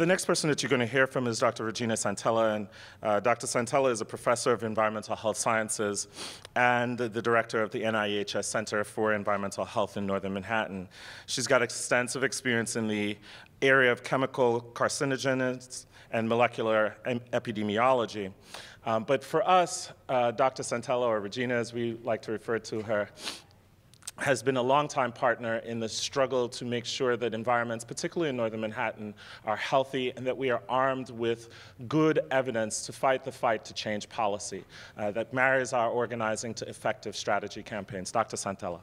the next person that you're going to hear from is Dr. Regina Santella. And uh, Dr. Santella is a professor of environmental health sciences and the director of the NIEHS Center for Environmental Health in Northern Manhattan. She's got extensive experience in the area of chemical carcinogens and molecular epidemiology. Um, but for us, uh, Dr. Santella, or Regina as we like to refer to her, has been a longtime partner in the struggle to make sure that environments, particularly in northern Manhattan, are healthy and that we are armed with good evidence to fight the fight to change policy uh, that marries our organizing to effective strategy campaigns. Dr. Santella.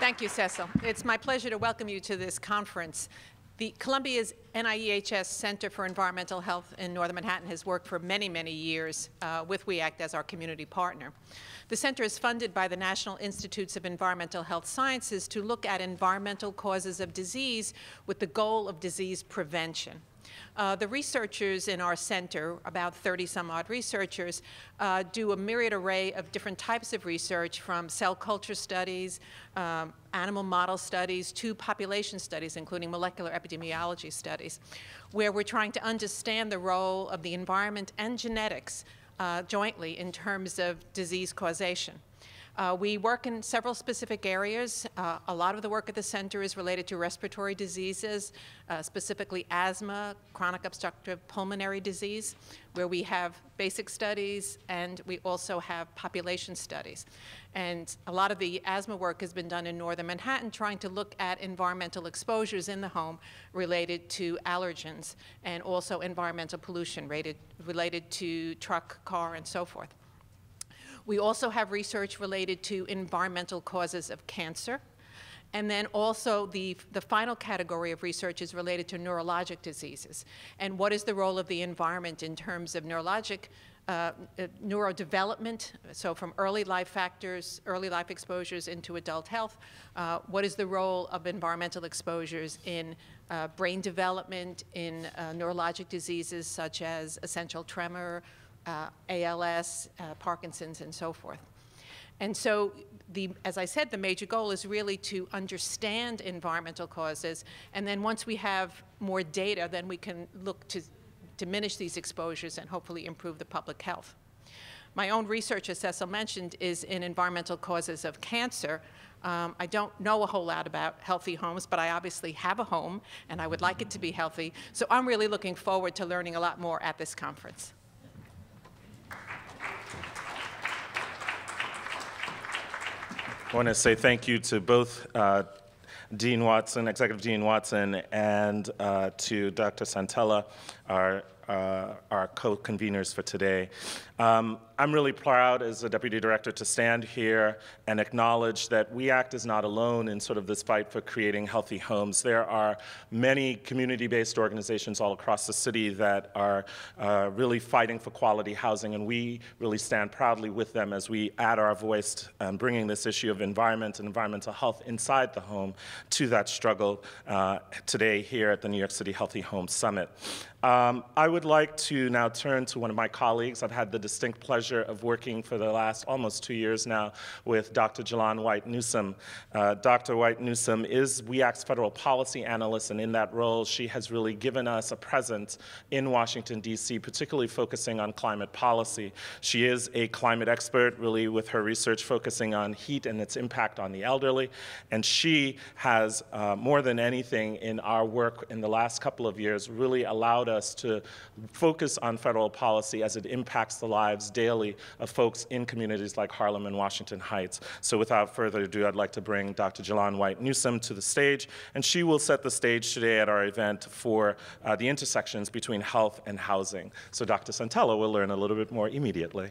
Thank you, Cecil. It's my pleasure to welcome you to this conference. The Columbia's NIEHS Center for Environmental Health in Northern Manhattan has worked for many, many years uh, with WE ACT as our community partner. The center is funded by the National Institutes of Environmental Health Sciences to look at environmental causes of disease with the goal of disease prevention. Uh, the researchers in our center, about 30 some odd researchers, uh, do a myriad array of different types of research from cell culture studies, um, animal model studies, to population studies, including molecular epidemiology studies, where we're trying to understand the role of the environment and genetics uh, jointly in terms of disease causation. Uh, we work in several specific areas. Uh, a lot of the work at the center is related to respiratory diseases, uh, specifically asthma, chronic obstructive pulmonary disease, where we have basic studies and we also have population studies. And a lot of the asthma work has been done in northern Manhattan trying to look at environmental exposures in the home related to allergens and also environmental pollution related to truck, car, and so forth. We also have research related to environmental causes of cancer. And then also the, the final category of research is related to neurologic diseases. And what is the role of the environment in terms of neurologic uh, uh, neurodevelopment, so from early life factors, early life exposures into adult health, uh, what is the role of environmental exposures in uh, brain development, in uh, neurologic diseases such as essential tremor, uh, ALS, uh, Parkinson's, and so forth. And so, the, as I said, the major goal is really to understand environmental causes, and then once we have more data, then we can look to diminish these exposures and hopefully improve the public health. My own research, as Cecil mentioned, is in environmental causes of cancer. Um, I don't know a whole lot about healthy homes, but I obviously have a home, and I would like it to be healthy. So I'm really looking forward to learning a lot more at this conference. I want to say thank you to both uh, Dean Watson, Executive Dean Watson, and uh, to Dr. Santella, our uh, our co-conveners for today. Um, I'm really proud as a deputy director to stand here and acknowledge that We Act is not alone in sort of this fight for creating healthy homes. There are many community-based organizations all across the city that are uh, really fighting for quality housing, and we really stand proudly with them as we add our voice um, bringing this issue of environment and environmental health inside the home to that struggle uh, today here at the New York City Healthy Home Summit. Um, I would like to now turn to one of my colleagues. I've had the distinct pleasure of working for the last almost two years now with Dr. Jalonne White Newsome. Uh, Dr. White Newsome is WEACT's federal policy analyst, and in that role, she has really given us a presence in Washington, D.C., particularly focusing on climate policy. She is a climate expert, really, with her research focusing on heat and its impact on the elderly, and she has, uh, more than anything in our work in the last couple of years, really allowed us us to focus on federal policy as it impacts the lives daily of folks in communities like Harlem and Washington Heights. So without further ado, I'd like to bring Dr. Jalonne White Newsome to the stage, and she will set the stage today at our event for uh, the intersections between health and housing. So Dr. Santella will learn a little bit more immediately.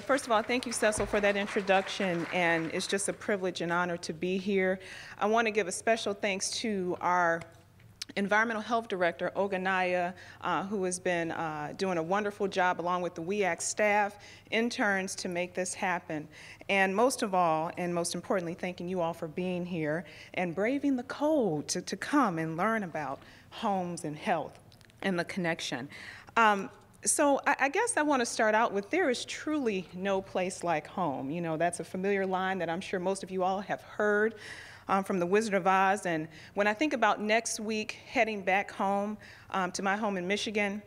First of all, thank you, Cecil, for that introduction, and it's just a privilege and honor to be here. I want to give a special thanks to our Environmental Health Director, Ogonnaya, uh, who has been uh, doing a wonderful job along with the WE ACT staff, interns to make this happen. And most of all, and most importantly, thanking you all for being here and braving the cold to, to come and learn about homes and health and the connection. Um, So I guess I want to start out with there is truly no place like home. You know, that's a familiar line that I'm sure most of you all have heard um, from The Wizard of Oz. And when I think about next week heading back home um, to my home in Michigan,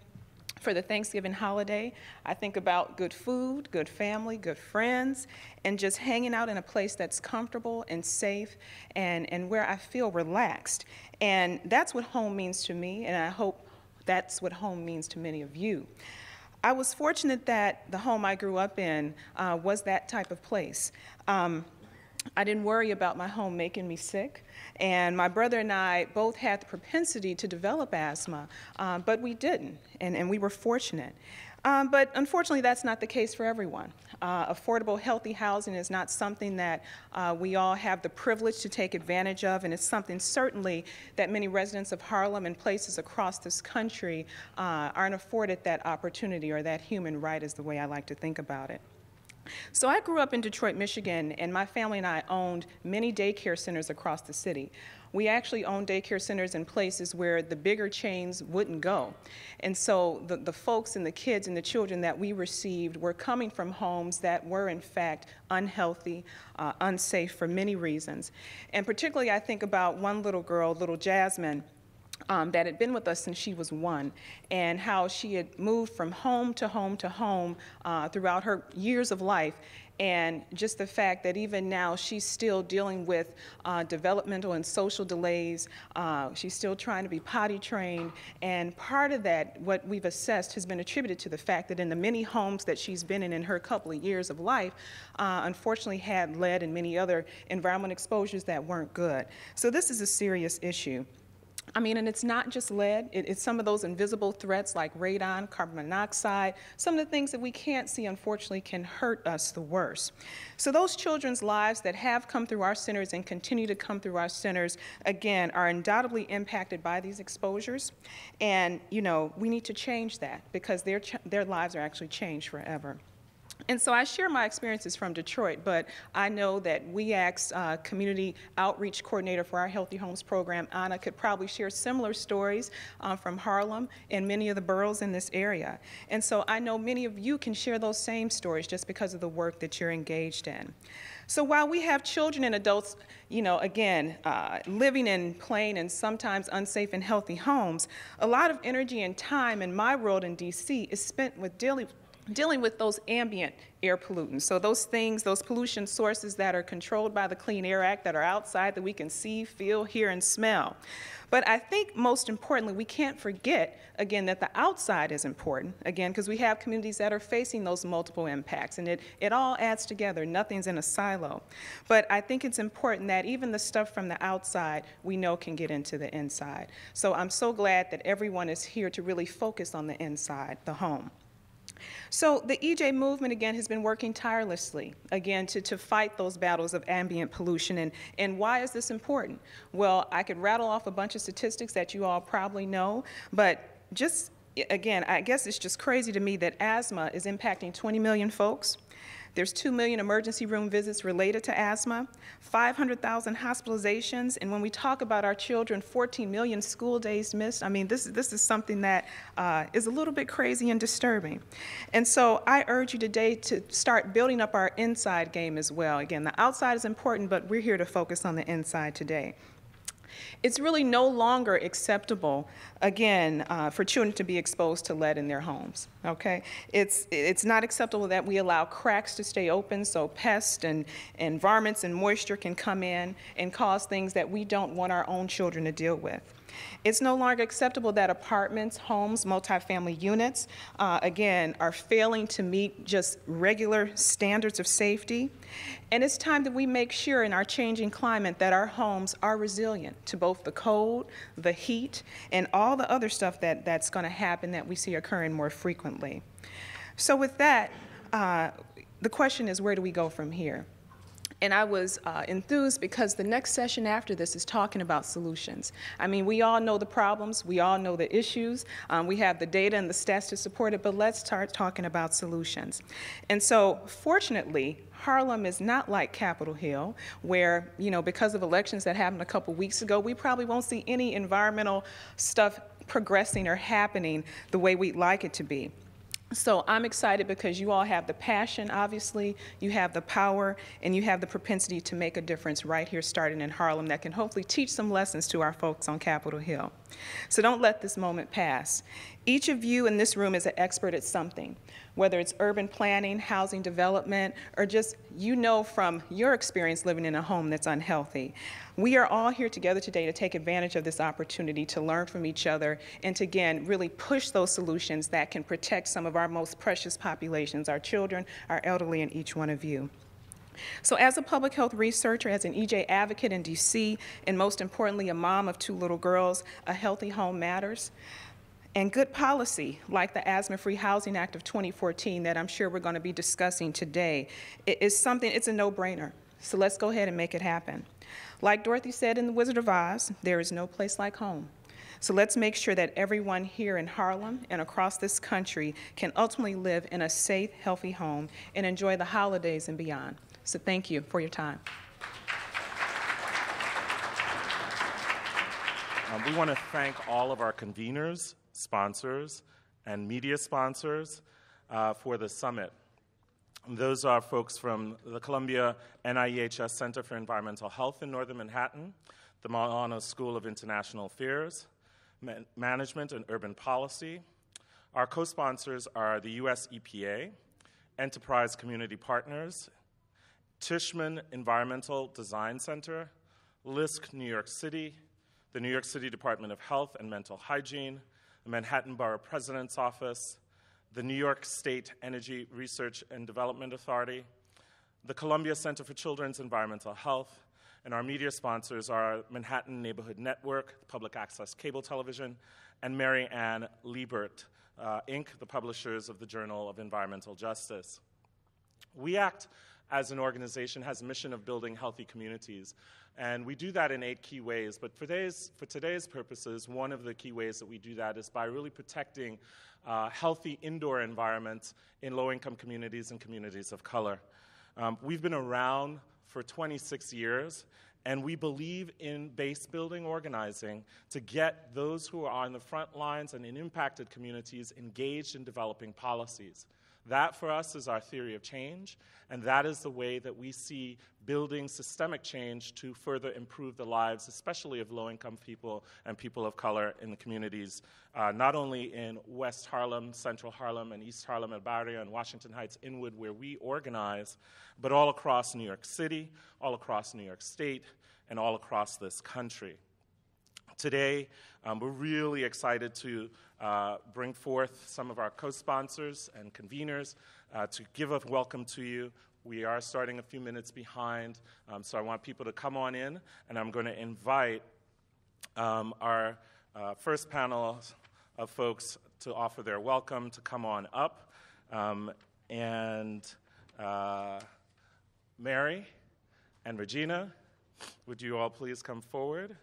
for the Thanksgiving holiday. I think about good food, good family, good friends, and just hanging out in a place that's comfortable and safe and, and where I feel relaxed. And that's what home means to me, and I hope that's what home means to many of you. I was fortunate that the home I grew up in uh, was that type of place. Um, I didn't worry about my home making me sick. And my brother and I both had the propensity to develop asthma, uh, but we didn't, and, and we were fortunate. Um, but unfortunately, that's not the case for everyone. Uh, affordable, healthy housing is not something that uh, we all have the privilege to take advantage of, and it's something certainly that many residents of Harlem and places across this country uh, aren't afforded that opportunity or that human right, is the way I like to think about it. So I grew up in Detroit, Michigan, and my family and I owned many daycare centers across the city. We actually owned daycare centers in places where the bigger chains wouldn't go. And so the, the folks and the kids and the children that we received were coming from homes that were, in fact, unhealthy, uh, unsafe for many reasons. And particularly, I think about one little girl, little Jasmine um, that had been with us since she was one, and how she had moved from home to home to home uh, throughout her years of life. And just the fact that even now she's still dealing with uh, developmental and social delays. Uh, she's still trying to be potty trained. And part of that, what we've assessed, has been attributed to the fact that in the many homes that she's been in in her couple of years of life, uh, unfortunately had lead and many other environmental exposures that weren't good. So this is a serious issue. I mean, and it's not just lead, it, it's some of those invisible threats like radon, carbon monoxide, some of the things that we can't see, unfortunately, can hurt us the worst. So, those children's lives that have come through our centers and continue to come through our centers, again, are undoubtedly impacted by these exposures. And, you know, we need to change that because their, their lives are actually changed forever. And so I share my experiences from Detroit, but I know that WE ACT's uh, community outreach coordinator for our Healthy Homes program, Anna, could probably share similar stories uh, from Harlem and many of the boroughs in this area. And so I know many of you can share those same stories just because of the work that you're engaged in. So while we have children and adults, you know, again, uh, living in plain and sometimes unsafe and healthy homes, a lot of energy and time in my world in DC is spent with dealing dealing with those ambient air pollutants. So those things, those pollution sources that are controlled by the Clean Air Act that are outside that we can see, feel, hear, and smell. But I think most importantly, we can't forget, again, that the outside is important, again, because we have communities that are facing those multiple impacts, and it, it all adds together. Nothing's in a silo. But I think it's important that even the stuff from the outside we know can get into the inside. So I'm so glad that everyone is here to really focus on the inside, the home. So the EJ movement, again, has been working tirelessly, again, to, to fight those battles of ambient pollution. And, and why is this important? Well, I could rattle off a bunch of statistics that you all probably know, but just, again, I guess it's just crazy to me that asthma is impacting 20 million folks. There's 2 million emergency room visits related to asthma, 500,000 hospitalizations, and when we talk about our children, 14 million school days missed. I mean, this, this is something that uh, is a little bit crazy and disturbing. And so I urge you today to start building up our inside game as well. Again, the outside is important, but we're here to focus on the inside today. It's really no longer acceptable, again, uh, for children to be exposed to lead in their homes, okay? It's, it's not acceptable that we allow cracks to stay open so pests and, and varmints and moisture can come in and cause things that we don't want our own children to deal with. It's no longer acceptable that apartments, homes, multifamily units, uh, again, are failing to meet just regular standards of safety. And it's time that we make sure in our changing climate that our homes are resilient to both the cold, the heat, and all the other stuff that, that's going to happen that we see occurring more frequently. So with that, uh, the question is where do we go from here? And I was uh, enthused because the next session after this is talking about solutions. I mean, we all know the problems, we all know the issues, um, we have the data and the stats to support it, but let's start talking about solutions. And so, fortunately, Harlem is not like Capitol Hill, where, you know, because of elections that happened a couple weeks ago, we probably won't see any environmental stuff progressing or happening the way we'd like it to be. So I'm excited because you all have the passion, obviously, you have the power, and you have the propensity to make a difference right here, starting in Harlem, that can hopefully teach some lessons to our folks on Capitol Hill. So don't let this moment pass. Each of you in this room is an expert at something whether it's urban planning, housing development, or just you know from your experience living in a home that's unhealthy. We are all here together today to take advantage of this opportunity to learn from each other and to, again, really push those solutions that can protect some of our most precious populations, our children, our elderly, and each one of you. So, as a public health researcher, as an EJ advocate in DC, and most importantly, a mom of two little girls, a healthy home matters. And good policy, like the Asthma Free Housing Act of 2014, that I'm sure we're going to be discussing today, is something, it's a no brainer. So let's go ahead and make it happen. Like Dorothy said in The Wizard of Oz, there is no place like home. So let's make sure that everyone here in Harlem and across this country can ultimately live in a safe, healthy home and enjoy the holidays and beyond. So thank you for your time. Um, we want to thank all of our conveners sponsors and media sponsors uh, for the summit. Those are folks from the Columbia NIEHS Center for Environmental Health in Northern Manhattan, the Milano School of International Affairs, Man- Management and Urban Policy. Our co sponsors are the US EPA, Enterprise Community Partners, Tishman Environmental Design Center, LISC New York City, the New York City Department of Health and Mental Hygiene, the Manhattan Borough President's Office, the New York State Energy Research and Development Authority, the Columbia Center for Children's Environmental Health, and our media sponsors are Manhattan Neighborhood Network, public access cable television, and Mary Ann Liebert, uh, Inc., the publishers of the Journal of Environmental Justice. We act as an organization has a mission of building healthy communities. And we do that in eight key ways. But for today's, for today's purposes, one of the key ways that we do that is by really protecting uh, healthy indoor environments in low income communities and communities of color. Um, we've been around for 26 years, and we believe in base building organizing to get those who are on the front lines and in impacted communities engaged in developing policies. That, for us, is our theory of change, and that is the way that we see building systemic change to further improve the lives, especially of low income people and people of color in the communities, uh, not only in West Harlem, Central Harlem, and East Harlem, El Barrio, and Washington Heights, Inwood, where we organize, but all across New York City, all across New York State, and all across this country. Today, um, we're really excited to uh, bring forth some of our co sponsors and conveners uh, to give a welcome to you. We are starting a few minutes behind, um, so I want people to come on in, and I'm going to invite um, our uh, first panel of folks to offer their welcome to come on up. Um, and uh, Mary and Regina, would you all please come forward?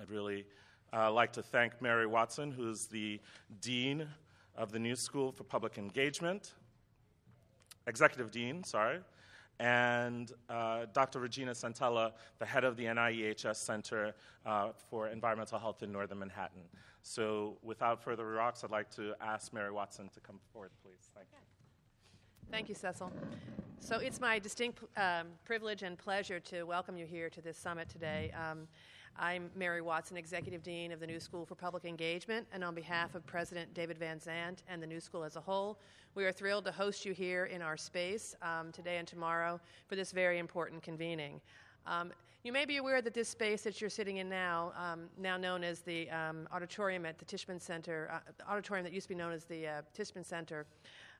I'd really uh, like to thank Mary Watson, who's the Dean of the New School for Public Engagement, Executive Dean, sorry, and uh, Dr. Regina Santella, the head of the NIEHS Center uh, for Environmental Health in Northern Manhattan. So, without further remarks, I'd like to ask Mary Watson to come forward, please. Thank you. Thank you, Cecil. So, it's my distinct um, privilege and pleasure to welcome you here to this summit today. Um, I'm Mary Watson, Executive Dean of the New School for Public Engagement, and on behalf of President David Van Zandt and the New School as a whole, we are thrilled to host you here in our space um, today and tomorrow for this very important convening. Um, you may be aware that this space that you're sitting in now, um, now known as the um, auditorium at the Tishman Center, uh, the auditorium that used to be known as the uh, Tishman Center,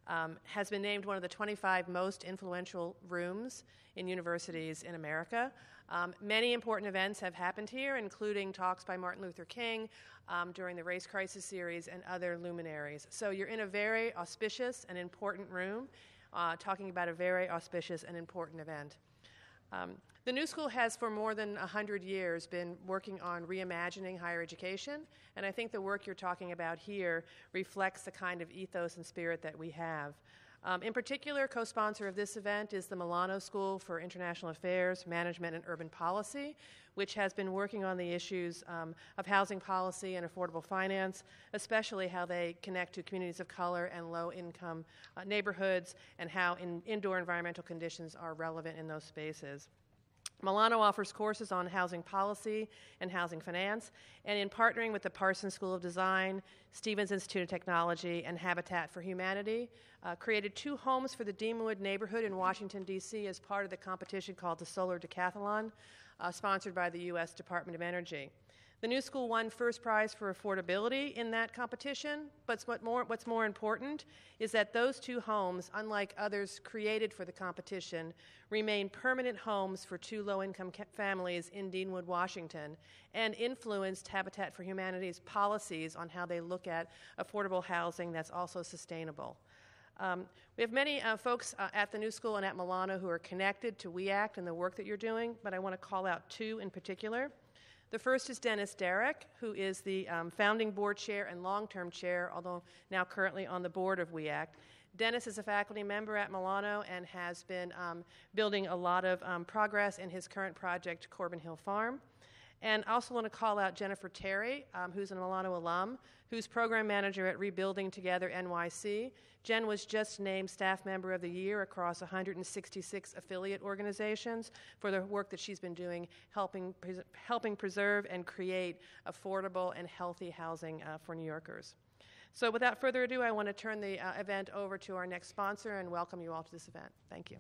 um, has been named one of the 25 most influential rooms in universities in America. Um, many important events have happened here, including talks by Martin Luther King um, during the Race Crisis series and other luminaries. So you're in a very auspicious and important room uh, talking about a very auspicious and important event. Um, the New School has, for more than 100 years, been working on reimagining higher education, and I think the work you're talking about here reflects the kind of ethos and spirit that we have. Um, in particular, co sponsor of this event is the Milano School for International Affairs, Management, and Urban Policy, which has been working on the issues um, of housing policy and affordable finance, especially how they connect to communities of color and low income uh, neighborhoods, and how in indoor environmental conditions are relevant in those spaces. Milano offers courses on housing policy and housing finance, and in partnering with the Parsons School of Design, Stevens Institute of Technology, and Habitat for Humanity, uh, created two homes for the Deanwood neighborhood in Washington, D.C., as part of the competition called the Solar Decathlon, uh, sponsored by the U.S. Department of Energy. The new school won first prize for affordability in that competition, but what more, what's more important is that those two homes, unlike others created for the competition, remain permanent homes for two low income families in Deanwood, Washington, and influenced Habitat for Humanity's policies on how they look at affordable housing that's also sustainable. Um, we have many uh, folks uh, at the New School and at Milano who are connected to WE ACT and the work that you're doing, but I want to call out two in particular. The first is Dennis Derryck, who is the um, founding board chair and long term chair, although now currently on the board of WE ACT. Dennis is a faculty member at Milano and has been um, building a lot of um, progress in his current project, Corbin Hill Farm. And I also want to call out Jennifer Terry, um, who's an Milano alum, who's program manager at Rebuilding Together NYC. Jen was just named Staff Member of the Year across 166 affiliate organizations for the work that she's been doing helping, pres- helping preserve and create affordable and healthy housing uh, for New Yorkers. So, without further ado, I want to turn the uh, event over to our next sponsor and welcome you all to this event. Thank you.